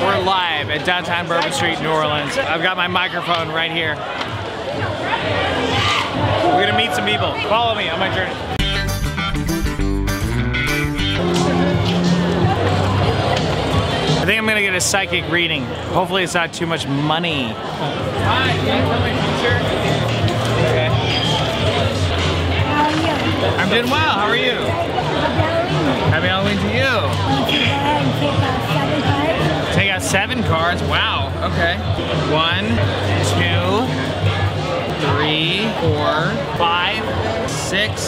We're live at downtown Bourbon Street, New Orleans. I've got my microphone right here. We're gonna meet some people. Follow me on my journey. I think I'm gonna get a psychic reading. Hopefully it's not too much money. Hi, can I tell my future? Okay. How are you? I'm doing well, how are you? Happy Halloween to you. Seven cards? Take out seven cards. Wow. Okay. One, two, three, four, five, six,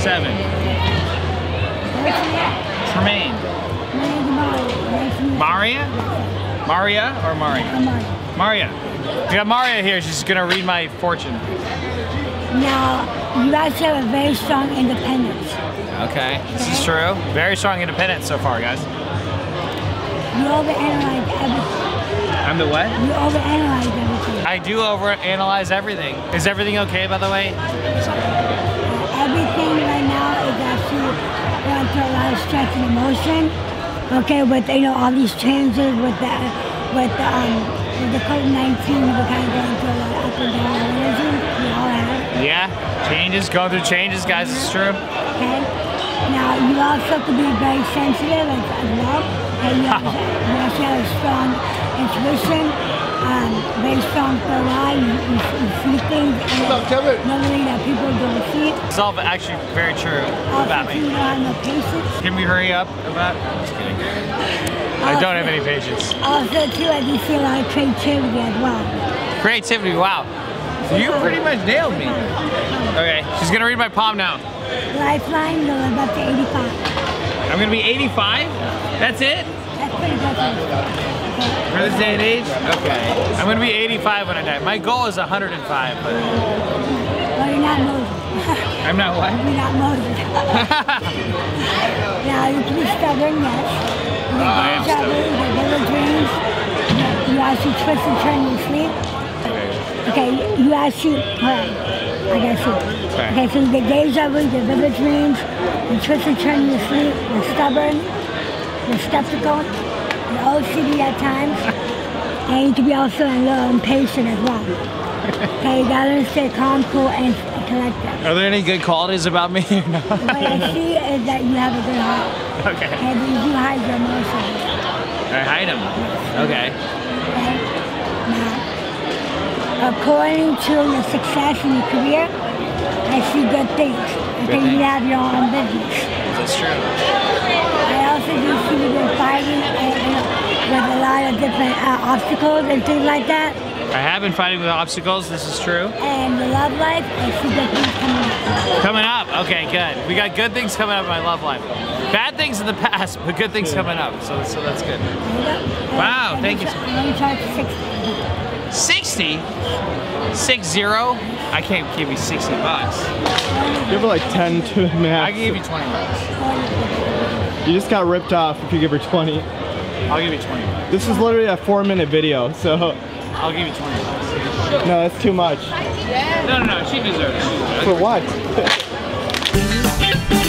seven. What's your name? Tremain. Mario. Nice to meet you. Maria? Maria or Mari? Mario. Maria. We got Maria here. She's gonna read my fortune. Now, you guys have a very strong independence. Okay. This is true. Very strong independence so far, guys. You overanalyze everything. I'm the what? You overanalyze everything. I do overanalyze everything. Is everything okay, by the way? Everything right now is actually going through a lot of stress and emotion. Okay, with you know all these changes with the with the um with the COVID nineteen, we're kind of going through a lot of up and down energy. We all have. Yeah. Changes. Going through changes, guys. It's true. Okay. Now you also have to be very sensitive as well. A strong intuition, um, very strong third. You, you, see things that people don't see. It's all actually very true about me. Can we hurry up about? Just kidding. I don't have any patience. Also, too, I do see a lot of creativity as well. Creativity. Wow. You pretty much nailed me. Okay. She's gonna read my palm now. Lifeline, to 85. I'm gonna be 85. That's it That's pretty good. for you. Okay. for this day and age. Okay. I'm gonna be 85 when I die. My goal is 105, but Well, you're not Moses. I'm not what? you're not Moses. now, you can be stubborn, yes. You Oh, I am stubborn. you get vivid dreams. You, actually twist and turn your sleep. Okay, you, you actually, hold on. I gotta see. Okay. Okay, so you get deja vu, you get vivid dreams, the twist and turn in your sleep, you're stubborn, you're skeptical, you're OCD at times, and you can be also a little impatient as well. Okay, you gotta stay calm, cool, and collected. Are there any good qualities about me? no? What I see is that you have a good heart, okay. and you do hide your emotions. I hide them. Okay? Now, according to your success in your career, I see good things. Okay, Good you things. have your own business. That's true. I also do see you been fighting and, and with a lot of different uh, obstacles and things like that. I have been fighting with obstacles. This is true. And the love life, I see good things coming up. Coming up. Okay, good. We got good things coming up in my love life. Bad things in the past, but good things coming up. So, so that's good. Wow, And thank you. I'm going to charge you 60. 60? I can't give you 60 bucks. Give her like 10 to I max. can give you 20 bucks. You just got ripped off if you give her 20. I'll give you 20 bucks. This is literally a four minute video, so I'll give you 20 bucks. no, that's too much. No, no, no. She deserves it. For what?